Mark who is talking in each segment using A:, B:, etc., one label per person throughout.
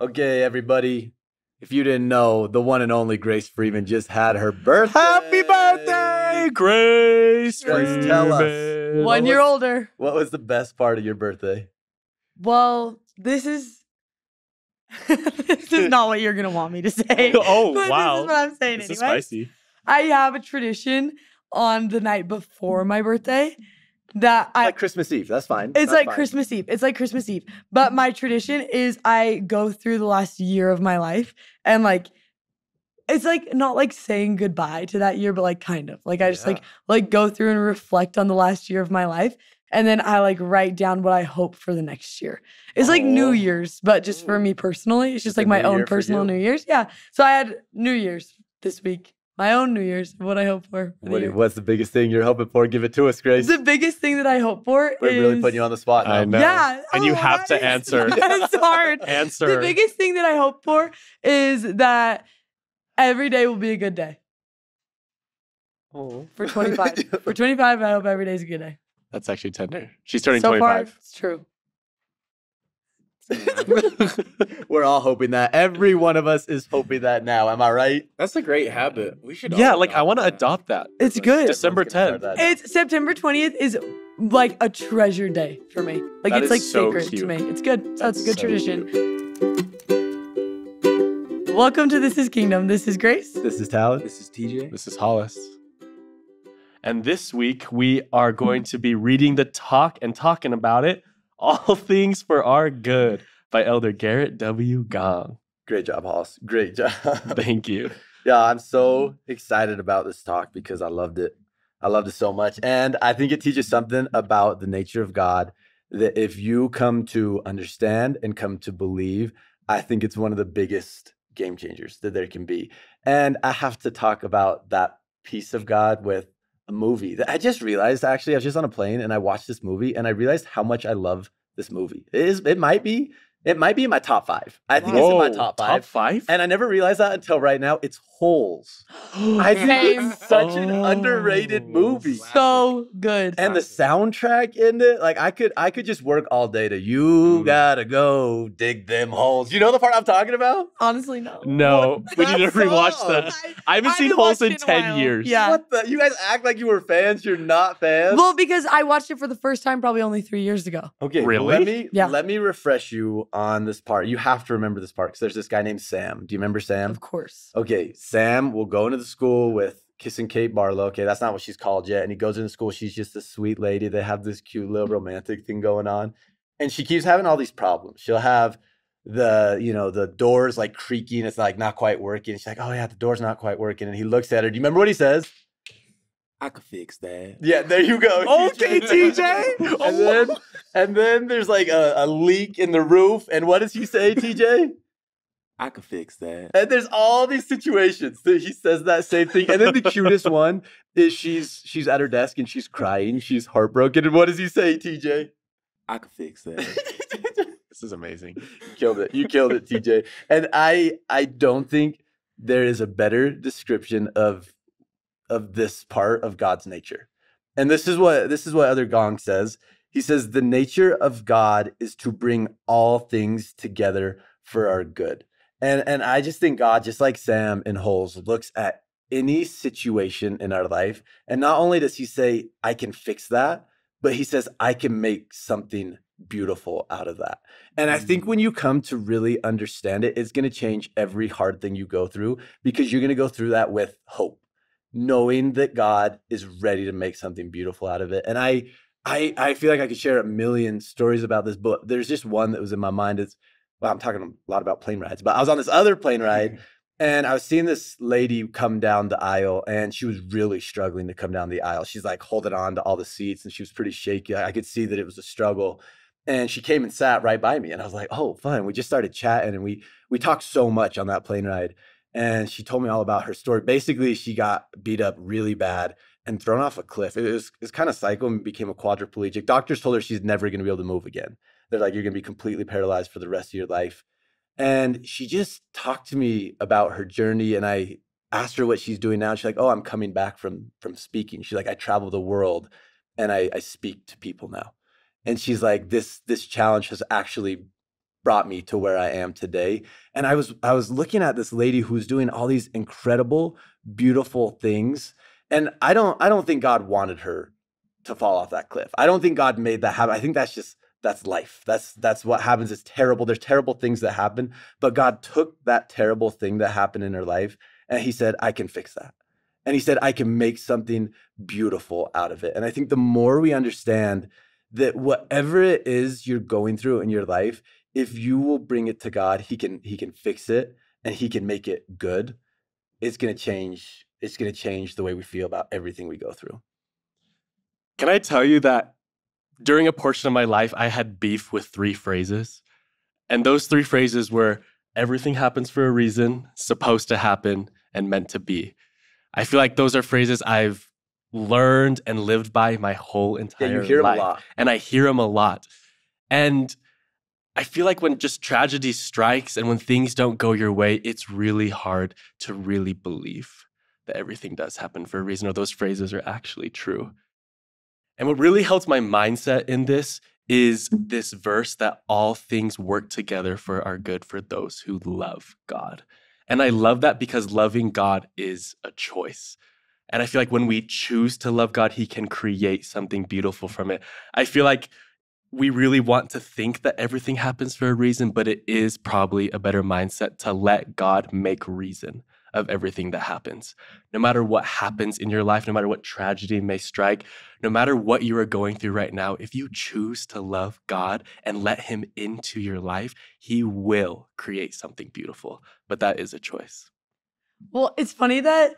A: Okay, everybody. If you didn't know, the one and only Grace Freeman just had her birthday.
B: Happy birthday, Grace!
A: Grace, tell us.
B: Freeman.
C: One
A: What
C: year
A: was-
C: older.
A: What was the best part of your birthday?
C: Well, this is this is not what you're gonna want me to say.
B: Oh,
C: but
B: wow.
C: This is what I'm saying
B: This is
C: anyway.
B: spicy.
C: I have a tradition on the night before my birthday that I
A: like Christmas Eve. That's fine.
C: It's
A: That's
C: like
A: fine.
C: Christmas Eve. It's like Christmas Eve. But my tradition is I go through the last year of my life and like it's like not like saying goodbye to that year, but like kind of. Like I just like
A: Yeah.
C: like go through and reflect on the last year of my life. And then I like write down what I hope for the next year. It's like New
A: Oh.
C: Year's, but just for me personally. It's
A: just
C: like my own personal. New Year's. Yeah. So I had New Year's this week. My own New Year's, what I hope for. for
A: What,
C: year.
A: what's the biggest thing you're hoping for? Give it to us, Grace.
C: the biggest thing that I hope for
A: We're
C: is
A: really putting you on the spot now.
B: I know.
C: Yeah.
B: And you
C: Oh,
B: have to
C: that is-
B: answer.
C: That's hard.
B: Answer.
C: The biggest thing that I hope for is that every day will be a good day.
A: Oh.
C: For 25. for 25, I hope every day is a good day.
B: That's actually tender. She's turning
C: so far,
B: 25.
C: it's true.
A: We're all hoping that. Every one of us is hoping that now. Am I right?
D: That's a great habit. We should.
B: yeah, like I want to adopt that.
C: It's good.
B: December 10th.
C: It's September 20th is like a treasure day for me. Like
B: That
C: it's like
B: so
C: sacred
B: cute.
C: to me. It's good. So
B: That's
C: a good
B: so
C: tradition. Welcome to This is Kingdom. This is Grace.
A: This is Talon.
D: This is TJ.
B: This is Hollis. And this week we are going to be reading the talk and talking about it. All Things for Our Good by Elder Gerrit W. Gong.
A: Great job, Hoss. Great job.
B: Thank you.
A: Yeah, I'm so excited about this talk because I loved it. I loved it so much. And I think it teaches something about the nature of God that if you come to understand and come to believe, I think it's one of the biggest game changers that there can be. And I have to talk about that piece of God with a movie that I just realized actually, I was just on a plane and I watched this movie and I realized how much I love this movie. It is it might be it might be in my top five. I think it's in my top five.
B: Top five?
A: And I never realized that until right now. It's Holes. I think
C: Same.
A: it's such an
B: Oh.
A: underrated movie.
C: So good.
A: And the soundtrack in it, like I could I could just work all day to you
B: Mm.
A: gotta go dig them holes. You know the part I'm talking about?
C: Honestly, no.
B: no, we need to
A: that
B: rewatch
A: song?
B: that. I haven't
C: I
B: seen
C: haven't
B: Holes
C: watched
B: in
C: it in a
B: 10
C: while.
B: years.
C: Yeah.
A: What the you guys act like you were fans, you're not fans.
C: Well, because I watched it for the first time probably only three years ago.
A: Okay, well,
B: Really?
A: let me
C: Yeah.
A: let me refresh you on this part. You have to remember this part because there's this guy named Sam. Do you remember Sam?
C: Of course.
A: Okay, Sam will go into the school with kissing Kate Barlow. Okay, that's not what she's called yet. And he goes into school. She's just a sweet lady. They have this cute little mm-hmm. romantic thing going on. And she keeps having all these problems. She'll have the, you know, the doors like creaking. It's like not quite working. She's like, oh yeah, the door's not quite working. And he looks at her. Do you remember what he says?
D: I could fix that.
A: Yeah, there you go.
B: Okay, TJ.
A: and then oh. and then there's like a, a leak in the roof. And what does he say, TJ?
D: I could fix that.
A: And there's all these situations that he says that same thing. And then the cutest one is she's she's at her desk and she's crying, she's heartbroken. And what does he say, TJ?
D: I could fix that.
B: This is amazing.
A: You killed it. You killed it, TJ. And I I don't think there is a better description of of this part of God's nature. And this is what this is what Elder Gong says. He says the nature of God is to bring all things together for our good. And and I just think God, just like Sam in Holes, looks at any situation in our life. And not only does he say, I can fix that, but he says, I can make something beautiful out of that. And I think mm. when you come to really understand it, it's going to change every hard thing you go through because you're going to go through that with hope, knowing that God is ready to make something beautiful out of it. And I, I, I feel like I could share a million stories about this, but there's just one that was in my mind. It's, well, I'm talking a lot about plane rides, but I was on this other plane ride and I was seeing this lady come down the aisle, and she was really struggling to come down the aisle. She's like holding on to all the seats, and she was pretty shaky. I could see that it was a struggle. And she came and sat right by me, and I was like, "Oh, fun!" We just started chatting, and we we talked so much on that plane ride. And she told me all about her story. Basically, she got beat up really bad and thrown off a cliff. It was it's kind of psycho and became a quadriplegic. Doctors told her she's never going to be able to move again. They're like, "You're going to be completely paralyzed for the rest of your life." And she just talked to me about her journey and I asked her what she's doing now. She's like, "Oh, I'm coming back from from speaking." She's like, "I travel the world and I, I speak to people now." And she's like, "This this challenge has actually brought me to where I am today. And I was I was looking at this lady who's doing all these incredible, beautiful things. And I don't I don't think God wanted her to fall off that cliff. I don't think God made that happen. I think that's just that's life. That's that's what happens. It's terrible. There's terrible things that happen, but God took that terrible thing that happened in her life and he said, "I can fix that." And he said, "I can make something beautiful out of it." And I think the more we understand that whatever it is you're going through in your life, if you will bring it to God, he can he can fix it and he can make it good. It's going to change it's going to change the way we feel about everything we go through.
B: Can I tell you that during a portion of my life, I had beef with three phrases? And those three phrases were everything happens for a reason, supposed to happen, and meant to be. I feel like those are phrases I've learned and lived by my whole entire
A: Yeah, you hear them
B: life.
A: a lot.
B: And I hear them a lot. And I feel like when just tragedy strikes and when things don't go your way, it's really hard to really believe that everything does happen for a reason or those phrases are actually true. And what really helps my mindset in this is this verse that all things work together for our good for those who love God. And I love that because loving God is a choice. And I feel like when we choose to love God, He can create something beautiful from it. I feel like we really want to think that everything happens for a reason, but it is probably a better mindset to let God make reason of everything that happens. No matter what happens in your life, no matter what tragedy may strike, no matter what you are going through right now, if you choose to love God and let Him into your life, He will create something beautiful. But that is a choice.
C: Well, it's funny that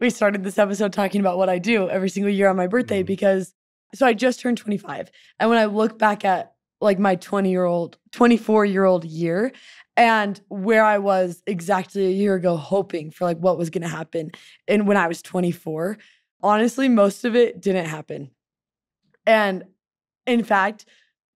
C: we started this episode talking about what I do every single year on my birthday
B: Mhm.
C: because so I just turned 25. And when I look back at like my 20 year old, 24 year old year and where I was exactly a year ago, hoping for like what was going to happen. And when I was 24, honestly, most of it didn't happen. And in fact,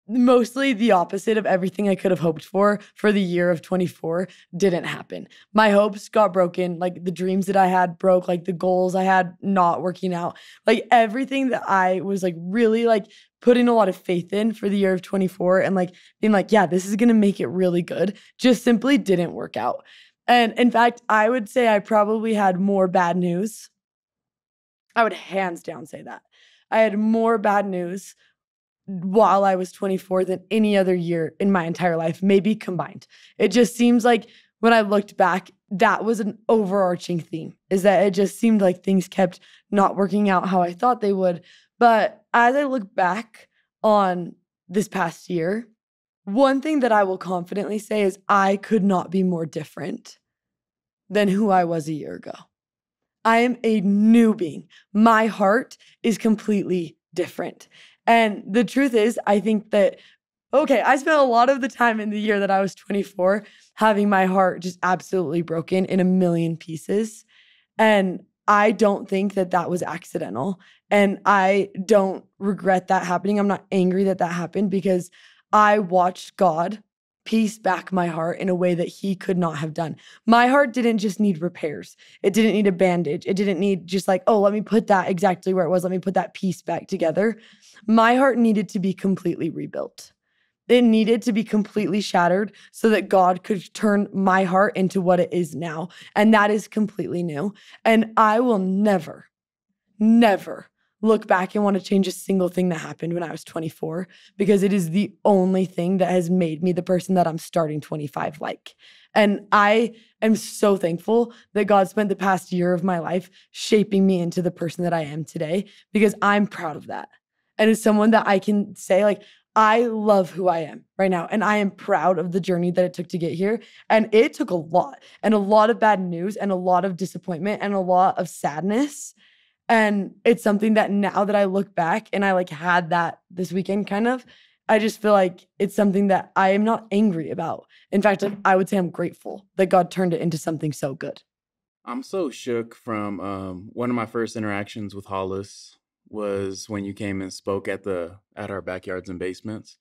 C: mostly the opposite of everything I could have hoped for for the year of 24 didn't happen. My hopes got broken, like the dreams that I had broke, like the goals I had not working out. Like everything that I was like really like putting a lot of faith in for the year of 24 and like being like, yeah, this is going to make it really good, just simply didn't work out. And in fact, I would say I probably had more bad news. I would hands down say that. I had more bad news while I was 24 than any other year in my entire life, maybe combined. It just seems like when I looked back, that was an overarching theme is that it just seemed like things kept not working out how I thought they would. But as I look back on this past year, one thing that I will confidently say is I could not be more different than who I was a year ago. I am a new being. My heart is completely different. And the truth is, I think that, okay, I spent a lot of the time in the year that I was 24 having my heart just absolutely broken in a million pieces. And I don't think that that was accidental. And I don't regret that happening. I'm not angry that that happened because I watched God piece back my heart in a way that he could not have done. My heart didn't just need repairs. It didn't need a bandage. It didn't need just like, oh, let me put that exactly where it was. Let me put that piece back together. My heart needed to be completely rebuilt. It needed to be completely shattered so that God could turn my heart into what it is now. And that is completely new. And I will never, never look back and want to change a single thing that happened when I was 24 because it is the only thing that has made me the person that I'm starting 25 like. And I am so thankful that God spent the past year of my life shaping me into the person that I am today because I'm proud of that. And as someone that I can say, like, I love who I am right now. And I am proud of the journey that it took to get here. And it took a lot and a lot of bad news and a lot of disappointment and a lot of sadness. And it's something that now that I look back and I like had that this weekend kind of, I just feel like it's something that I am not angry about. In fact, I would say I'm grateful that God turned it into something so good.
D: I'm so shook from um, one of my first interactions with Hollis was when you came and spoke at the at our backyards and basements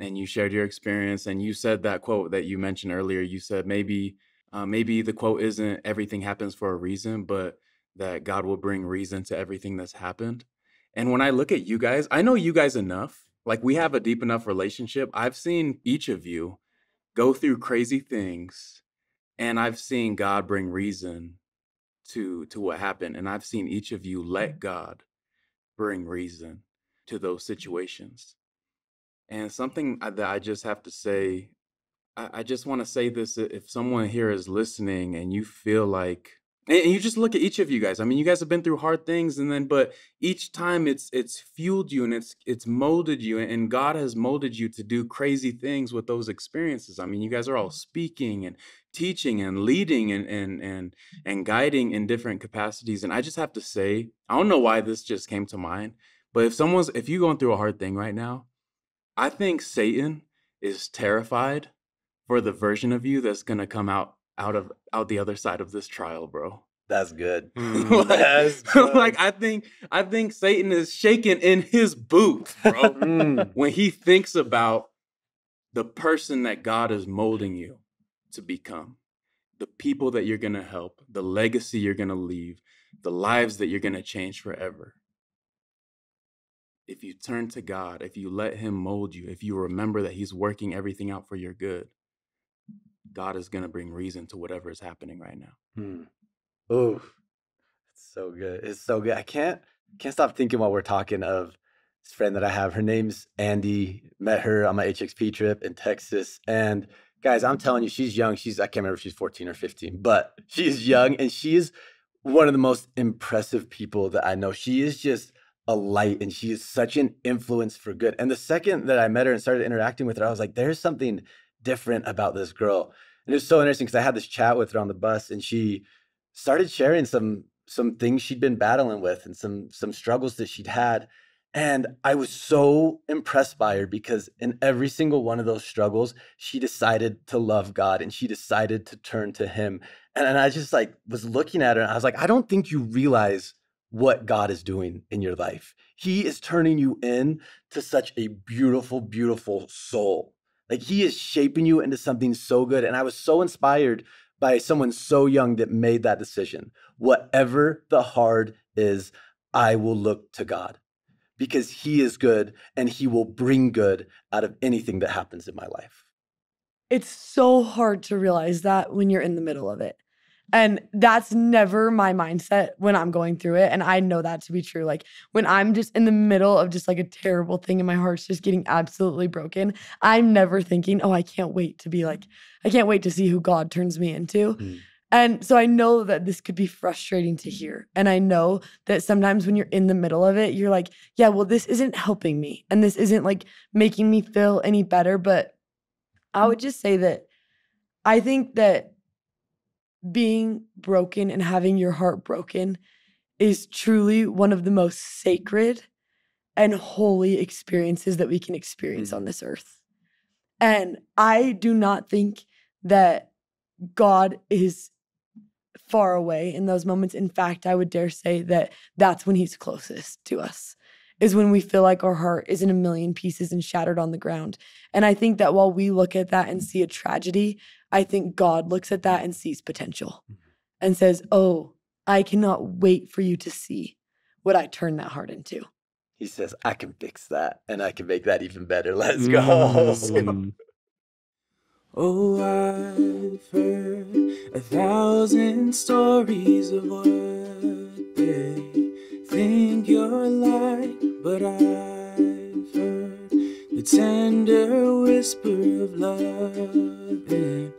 D: and you shared your experience and you said that quote that you mentioned earlier you said maybe uh, maybe the quote isn't everything happens for a reason but that god will bring reason to everything that's happened. And when i look at you guys i know you guys enough. Like we have a deep enough relationship. I've seen each of you go through crazy things and I've seen God bring reason to to what happened and I've seen each of you mm-hmm. let God bring reason to those situations. And something uh, that I just have to say, I, I just want to say this if someone here is listening and you feel like and you just look at each of you guys. I mean, you guys have been through hard things and then but each time it's it's fueled you and it's it's molded you and God has molded you to do crazy things with those experiences. I mean, you guys are all speaking and teaching and leading and and and and guiding in different capacities. And I just have to say, I don't know why this just came to mind, but if someone's if you're going through a hard thing right now, I think Satan is terrified for the version of you that's gonna come out out of out the other side of this trial, bro.
A: That's good.
B: Mm.
A: That's
D: like,
A: good.
D: like, I think I think Satan is shaking in his boots, bro,
A: Mm.
D: when he thinks about the person that God is molding you to become, the people that you're gonna help, the legacy you're gonna leave, the lives that you're gonna change forever. If you turn to God, if you let Him mold you, if you remember that He's working everything out for your good, God is gonna bring reason to whatever is happening right now.
A: Hmm. Ooh, it's so good. It's so good. I can't can't stop thinking while we're talking of this friend that I have. Her name's Andy. Met her on my HXP trip in Texas. And guys, I'm telling you, she's young. She's I can't remember if she's 14 or 15, but she's young and she is one of the most impressive people that I know. She is just a light and she is such an influence for good. And the second that I met her and started interacting with her, I was like, there's something different about this girl. And it was so interesting because I had this chat with her on the bus and she started sharing some some things she'd been battling with and some some struggles that she'd had. And i was so impressed by her because in every single one of those struggles she decided to love god and she decided to turn to him. And, and i just like was looking at her and i was like i don't think you realize what god is doing in your life. He is turning you in to such a beautiful beautiful soul like he is shaping you into something so good and i was so inspired by someone so young that made that decision. Whatever the hard is, I will look to God because He is good and He will bring good out of anything that happens in my life.
C: It's so hard to realize that when you're in the middle of it. And that's never my mindset when I'm going through it. And I know that to be true. Like when I'm just in the middle of just like a terrible thing and my heart's just getting absolutely broken, I'm never thinking, oh, I can't wait to be like, I can't wait to see who God turns me into.
A: Mm.
C: And so I know that this could be frustrating to hear. And I know that sometimes when you're in the middle of it, you're like, yeah, well, this isn't helping me. And this isn't like making me feel any better. But I would just say that I think that being broken and having your heart broken is truly one of the most sacred and holy experiences that we can experience on mm-hmm. this earth. And I do not think that God is far away in those moments. In fact, I would dare say that that's when he's closest to us. Is when we feel like our heart is in a million pieces and shattered on the ground. And I think that while we look at that and see a tragedy, I think God looks at that and sees potential and says, Oh, I cannot wait for you to see what I turn that heart into.
A: He says, I can fix that and I can make that even better. Let's go.
B: Mm.
D: Oh, I've heard a thousand stories of what they think you're like, but I've heard the tender whisper of love in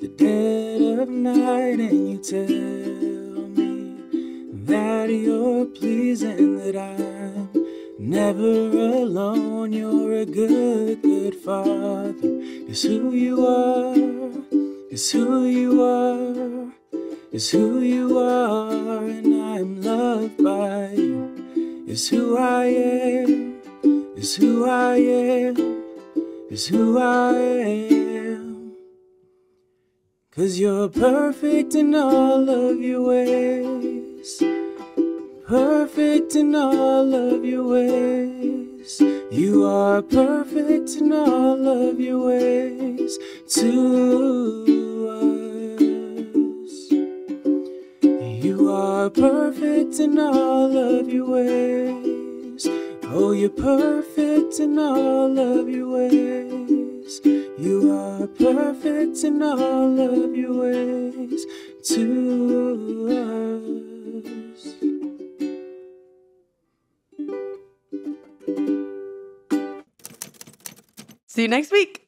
D: the dead of night, and you tell me that you're pleasing, that I'm never alone. You're a good, good father. It's who you are. It's who you are. It's who you are, and I'm loved by you. It's who I am. It's who I am. is who I am. Cause you're perfect in all of your ways. Perfect in all of your ways. You are perfect in all of your ways to us. You are perfect in all of your ways. Oh, you're perfect in all of your ways. You are perfect in all of your ways to us.
C: See you next week.